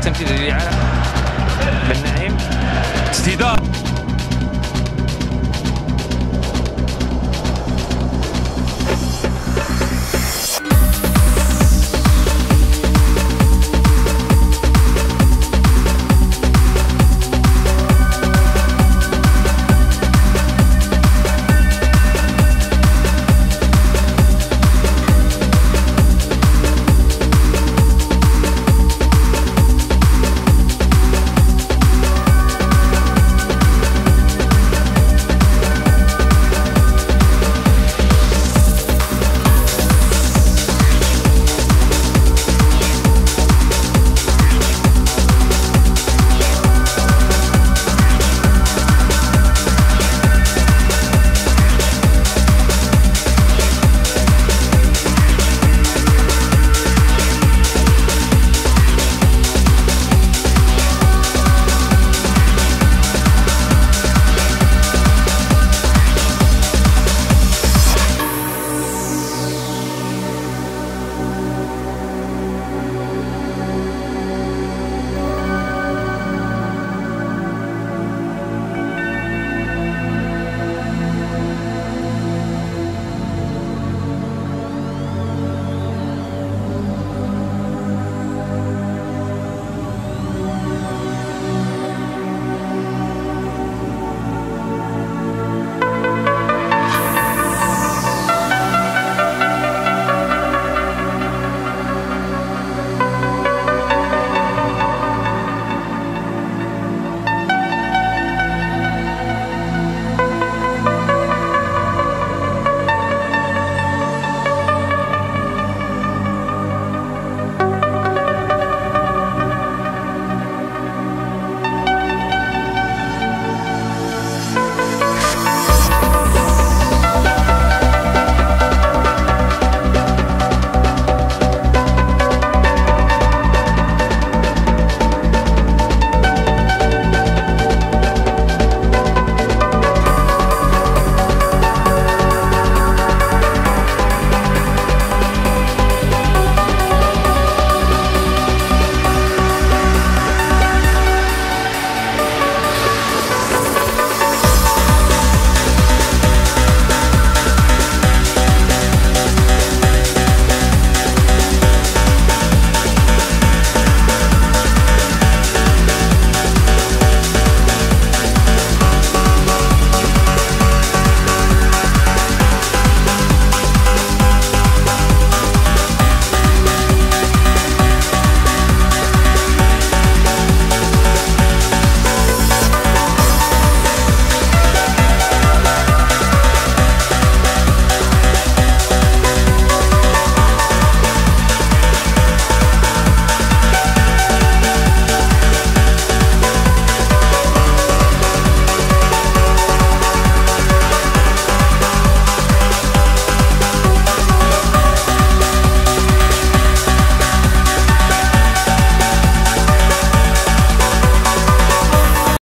التنفيذي لعلاء بن نعيم. استدار